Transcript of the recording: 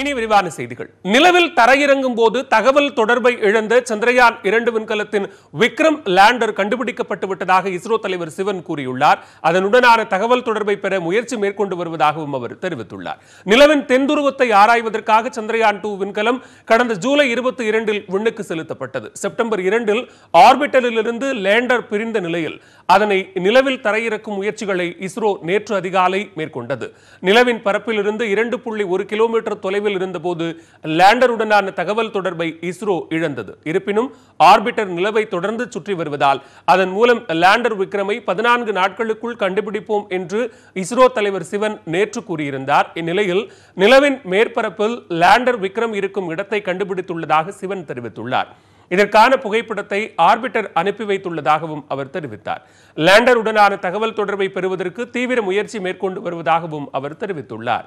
இனி விரிவான செய்திகள். நிலவில் தரையிறங்கும் போது தகவல் தொடர்பை இழந்த சந்திரயான் இரண்டு விண்கலத்தின் விக்ரம் லேண்டர் கண்டுபிடிக்கப்பட்டு விட்டதாக இஸ்ரோ தலைவர் சிவன் கூறியுள்ளார். அதனுடனான தகவல் தொடர்பை பெற முயற்சி மேற்கொண்டு வருவதாகவும் அவர் தெரிவித்துள்ளார். நிலவின் தென்துருவத்தை ஆராய்வதற்காக சந்திரயான் டூ விண்கலம் கடந்த ஜூலை இருபத்தி இரண்டில் விண்ணுக்கு செலுத்தப்பட்டது. செப்டம்பர் இரண்டில் ஆர்பிட்டலிலிருந்து லேண்டர் பிரிந்த நிலையில் அதனை நிலவில் தரையிறக்கும் முயற்சிகளை இஸ்ரோ நேற்று அதிகாலை மேற்கொண்டது. நிலவின் பரப்பிலிருந்து இரண்டு புள்ளி ஒரு கிலோமீட்டர் தொலைவில் தொலைவில் இருந்தபோது லேண்டருடனான தகவல் தொடர்பை இஸ்ரோ இழந்தது. இருப்பினும் ஆர்பிட்டர் நிலவை தொடர்ந்து சுற்றி வருவதால் அதன் மூலம் லேண்டர் விக்ரமை பதினான்கு நாட்களுக்குள் கண்டுபிடிப்போம் என்று இஸ்ரோ தலைவர் சிவன் நேற்று கூறியிருந்தார். இந்நிலையில் நிலவின் மேற்பரப்பில் லேண்டர் விக்ரம் இருக்கும் இடத்தை கண்டுபிடித்துள்ளதாக சிவன் தெரிவித்துள்ளார். இதற்கான புகைப்படத்தை ஆர்பிட்டர் அனுப்பி வைத்துள்ளதாகவும் அவர் தெரிவித்தார். லேண்டருடனான தகவல் தொடர்பை பெறுவதற்கு தீவிர முயற்சி மேற்கொண்டு வருவதாகவும் அவர் தெரிவித்துள்ளார்.